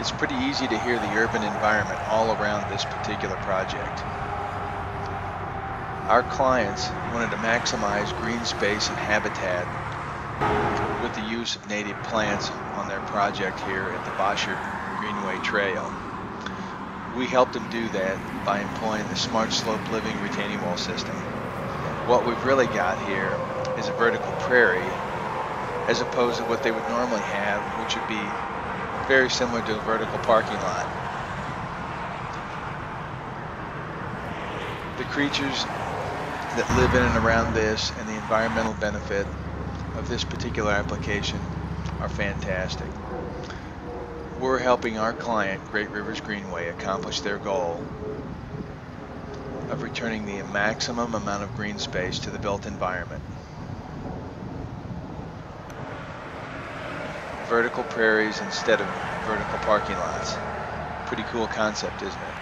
It's pretty easy to hear the urban environment all around this particular project. Our clients wanted to maximize green space and habitat with the use of native plants on their project here at the Boschert Greenway Trail. We helped them do that by employing the Smart Slope Living retaining wall system. What we've really got here is a vertical prairie as opposed to what they would normally have, which would be very similar to a vertical parking lot. The creatures that live in and around this and the environmental benefit of this particular application are fantastic. We're helping our client, Great Rivers Greenway, accomplish their goal of returning the maximum amount of green space to the built environment. Vertical prairies instead of vertical parking lots. Pretty cool concept, isn't it?